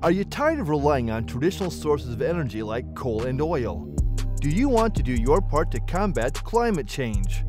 Are you tired of relying on traditional sources of energy like coal and oil? Do you want to do your part to combat climate change?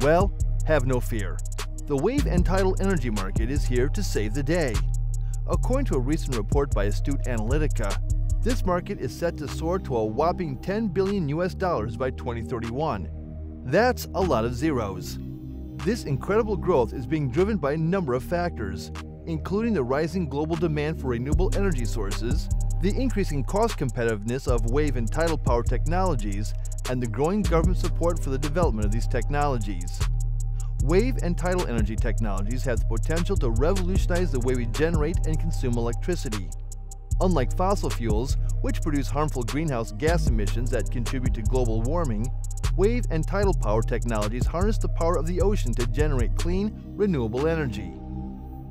Well, have no fear. The wave and tidal energy market is here to save the day. According to a recent report by Astute Analytica, this market is set to soar to a whopping 10 billion US dollars by 2031. That's a lot of zeros. This incredible growth is being driven by a number of factors, including the rising global demand for renewable energy sources, the increasing cost competitiveness of wave and tidal power technologies, and the growing government support for the development of these technologies. Wave and tidal energy technologies have the potential to revolutionize the way we generate and consume electricity. Unlike fossil fuels, which produce harmful greenhouse gas emissions that contribute to global warming, wave and tidal power technologies harness the power of the ocean to generate clean, renewable energy.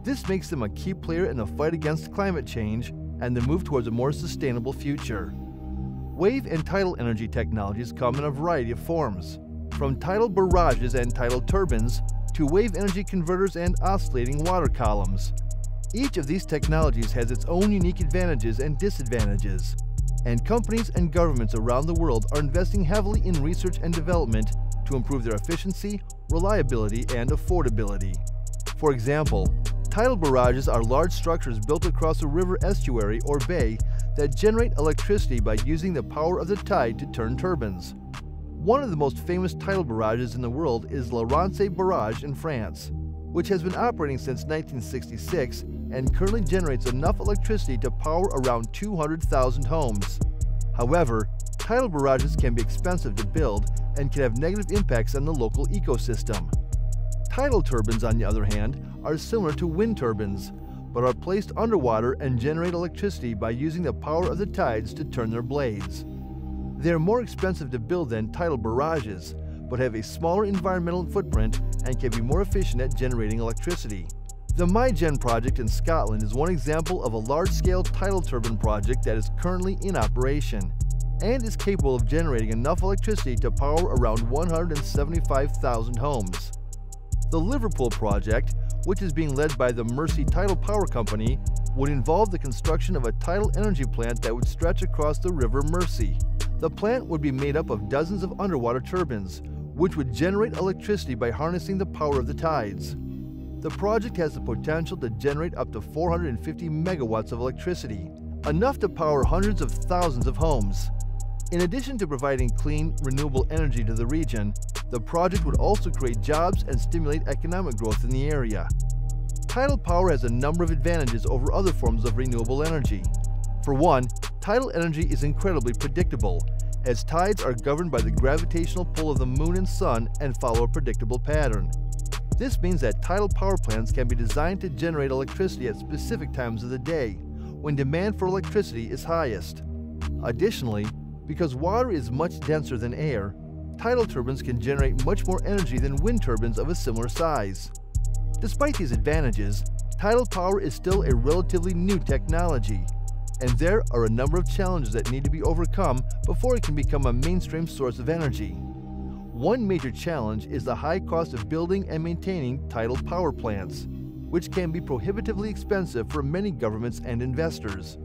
This makes them a key player in the fight against climate change and the move towards a more sustainable future. Wave and tidal energy technologies come in a variety of forms, from tidal barrages and tidal turbines to wave energy converters and oscillating water columns. Each of these technologies has its own unique advantages and disadvantages, and companies and governments around the world are investing heavily in research and development to improve their efficiency, reliability, and affordability. For example, tidal barrages are large structures built across a river estuary or bay that generate electricity by using the power of the tide to turn turbines. One of the most famous tidal barrages in the world is La Rance Barrage in France, which has been operating since 1966 and currently generates enough electricity to power around 200,000 homes. However, tidal barrages can be expensive to build and can have negative impacts on the local ecosystem. Tidal turbines, on the other hand, are similar to wind turbines, but are placed underwater and generate electricity by using the power of the tides to turn their blades. They are more expensive to build than tidal barrages, but have a smaller environmental footprint and can be more efficient at generating electricity. The MeyGen project in Scotland is one example of a large-scale tidal turbine project that is currently in operation and is capable of generating enough electricity to power around 175,000 homes. The Liverpool project, which is being led by the Mersey Tidal Power Company, would involve the construction of a tidal energy plant that would stretch across the River Mersey. The plant would be made up of dozens of underwater turbines, which would generate electricity by harnessing the power of the tides. The project has the potential to generate up to 450 megawatts of electricity, enough to power hundreds of thousands of homes. In addition to providing clean, renewable energy to the region, the project would also create jobs and stimulate economic growth in the area. Tidal power has a number of advantages over other forms of renewable energy. For one, tidal energy is incredibly predictable, as tides are governed by the gravitational pull of the moon and sun and follow a predictable pattern. This means that tidal power plants can be designed to generate electricity at specific times of the day, when demand for electricity is highest. Additionally, because water is much denser than air, tidal turbines can generate much more energy than wind turbines of a similar size. Despite these advantages, tidal power is still a relatively new technology, and there are a number of challenges that need to be overcome before it can become a mainstream source of energy. One major challenge is the high cost of building and maintaining tidal power plants, which can be prohibitively expensive for many governments and investors.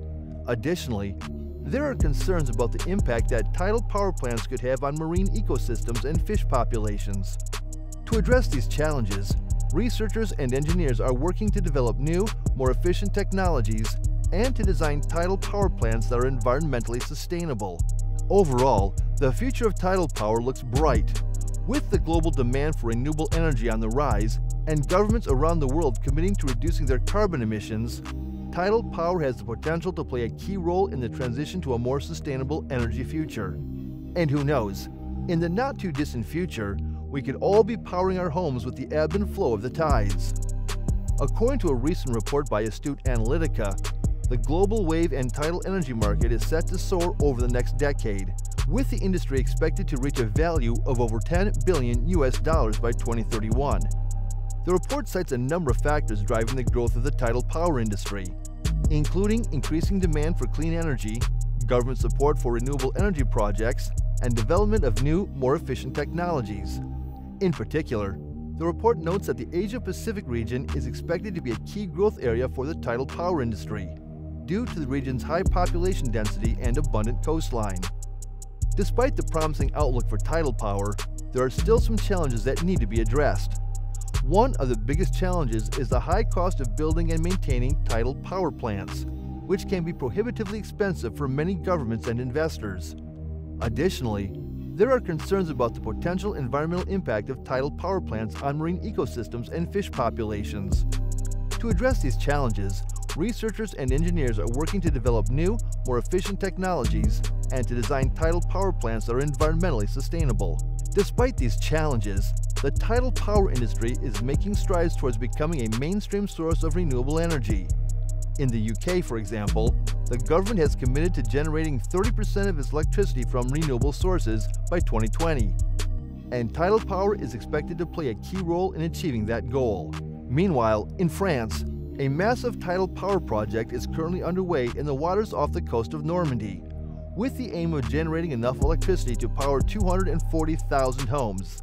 Additionally, there are concerns about the impact that tidal power plants could have on marine ecosystems and fish populations. To address these challenges, researchers and engineers are working to develop new, more efficient technologies and to design tidal power plants that are environmentally sustainable. Overall, the future of tidal power looks bright. With the global demand for renewable energy on the rise and governments around the world committing to reducing their carbon emissions, tidal power has the potential to play a key role in the transition to a more sustainable energy future. And who knows, in the not too distant future, we could all be powering our homes with the ebb and flow of the tides. According to a recent report by Astute Analytica, the global wave and tidal energy market is set to soar over the next decade, with the industry expected to reach a value of over 10 billion US dollars by 2031. The report cites a number of factors driving the growth of the tidal power industry, including increasing demand for clean energy, government support for renewable energy projects, and development of new, more efficient technologies. In particular, the report notes that the Asia Pacific region is expected to be a key growth area for the tidal power industry, due to the region's high population density and abundant coastline. Despite the promising outlook for tidal power, there are still some challenges that need to be addressed. One of the biggest challenges is the high cost of building and maintaining tidal power plants, which can be prohibitively expensive for many governments and investors. Additionally, there are concerns about the potential environmental impact of tidal power plants on marine ecosystems and fish populations. To address these challenges, researchers and engineers are working to develop new, more efficient technologies and to design tidal power plants that are environmentally sustainable. Despite these challenges, the tidal power industry is making strides towards becoming a mainstream source of renewable energy. In the UK, for example, the government has committed to generating 30% of its electricity from renewable sources by 2020. And tidal power is expected to play a key role in achieving that goal. Meanwhile, in France, a massive tidal power project is currently underway in the waters off the coast of Normandy, with the aim of generating enough electricity to power 240,000 homes.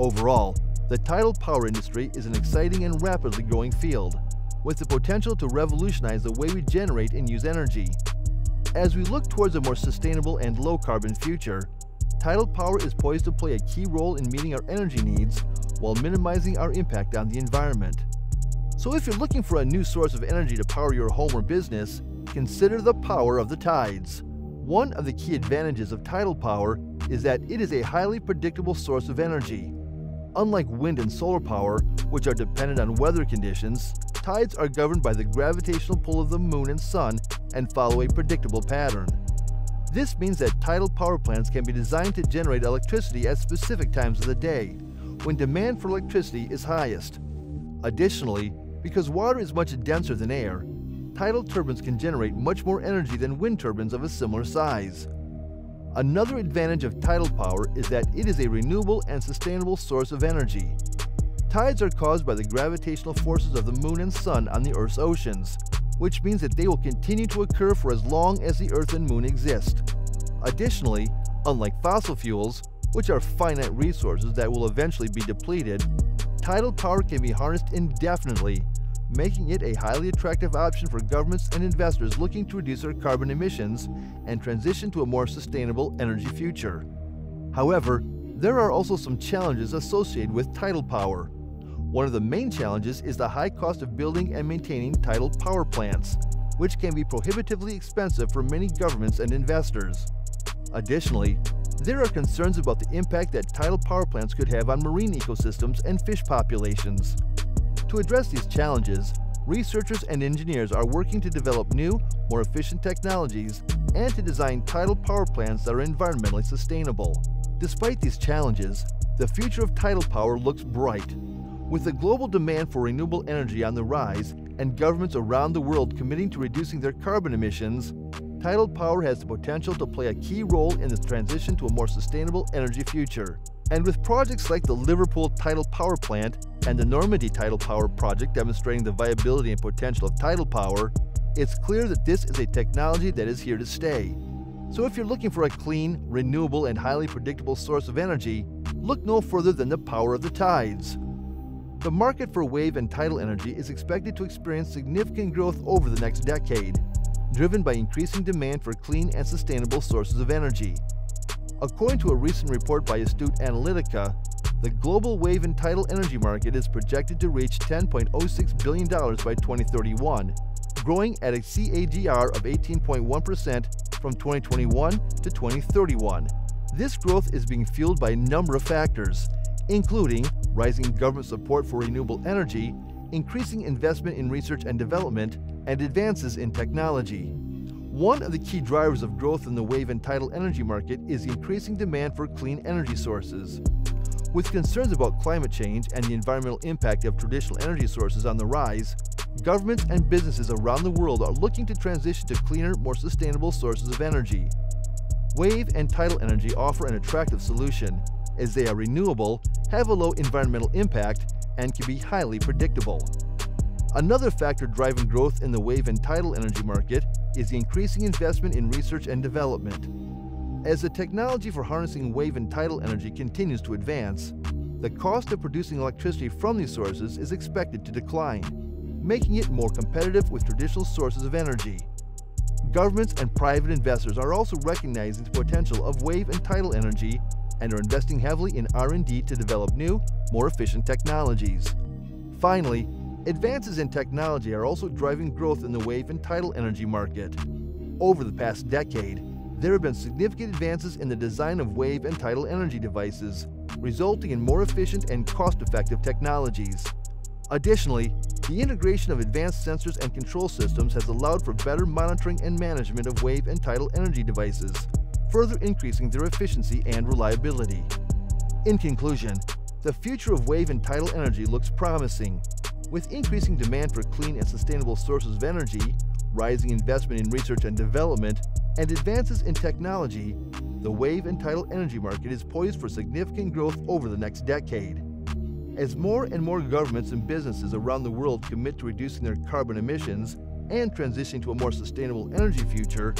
Overall, the tidal power industry is an exciting and rapidly growing field, with the potential to revolutionize the way we generate and use energy. As we look towards a more sustainable and low carbon future, tidal power is poised to play a key role in meeting our energy needs while minimizing our impact on the environment. So if you're looking for a new source of energy to power your home or business, consider the power of the tides. One of the key advantages of tidal power is that it is a highly predictable source of energy. Unlike wind and solar power, which are dependent on weather conditions, tides are governed by the gravitational pull of the moon and sun and follow a predictable pattern. This means that tidal power plants can be designed to generate electricity at specific times of the day, when demand for electricity is highest. Additionally, because water is much denser than air, tidal turbines can generate much more energy than wind turbines of a similar size. Another advantage of tidal power is that it is a renewable and sustainable source of energy. Tides are caused by the gravitational forces of the moon and sun on the Earth's oceans, which means that they will continue to occur for as long as the Earth and moon exist. Additionally, unlike fossil fuels, which are finite resources that will eventually be depleted, tidal power can be harnessed indefinitely, making it a highly attractive option for governments and investors looking to reduce their carbon emissions and transition to a more sustainable energy future. However, there are also some challenges associated with tidal power. One of the main challenges is the high cost of building and maintaining tidal power plants, which can be prohibitively expensive for many governments and investors. Additionally, there are concerns about the impact that tidal power plants could have on marine ecosystems and fish populations. To address these challenges, researchers and engineers are working to develop new, more efficient technologies and to design tidal power plants that are environmentally sustainable. Despite these challenges, the future of tidal power looks bright. With the global demand for renewable energy on the rise and governments around the world committing to reducing their carbon emissions, tidal power has the potential to play a key role in the transition to a more sustainable energy future. And with projects like the Liverpool Tidal Power Plant and the Normandy Tidal Power Project demonstrating the viability and potential of tidal power, it's clear that this is a technology that is here to stay. So if you're looking for a clean, renewable, and highly predictable source of energy, look no further than the power of the tides. The market for wave and tidal energy is expected to experience significant growth over the next decade, driven by increasing demand for clean and sustainable sources of energy. According to a recent report by Astute Analytica, the global wave and tidal energy market is projected to reach $10.06 billion by 2031, growing at a CAGR of 18.1% from 2021 to 2031. This growth is being fueled by a number of factors, including rising government support for renewable energy, increasing investment in research and development, and advances in technology. One of the key drivers of growth in the wave and tidal energy market is the increasing demand for clean energy sources. With concerns about climate change and the environmental impact of traditional energy sources on the rise, governments and businesses around the world are looking to transition to cleaner, more sustainable sources of energy. Wave and tidal energy offer an attractive solution, as they are renewable, have a low environmental impact, and can be highly predictable. Another factor driving growth in the wave and tidal energy market is the increasing investment in research and development. As the technology for harnessing wave and tidal energy continues to advance, the cost of producing electricity from these sources is expected to decline, making it more competitive with traditional sources of energy. Governments and private investors are also recognizing the potential of wave and tidal energy and are investing heavily in R&D to develop new, more efficient technologies. Finally, advances in technology are also driving growth in the wave and tidal energy market. Over the past decade, there have been significant advances in the design of wave and tidal energy devices, resulting in more efficient and cost-effective technologies. Additionally, the integration of advanced sensors and control systems has allowed for better monitoring and management of wave and tidal energy devices, further increasing their efficiency and reliability. In conclusion, the future of wave and tidal energy looks promising. With increasing demand for clean and sustainable sources of energy, rising investment in research and development, and advances in technology, the wave and tidal energy market is poised for significant growth over the next decade. As more and more governments and businesses around the world commit to reducing their carbon emissions and transitioning to a more sustainable energy future,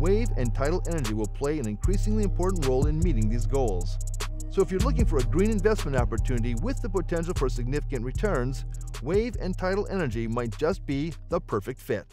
wave and tidal energy will play an increasingly important role in meeting these goals. So if you're looking for a green investment opportunity with the potential for significant returns, wave and tidal energy might just be the perfect fit.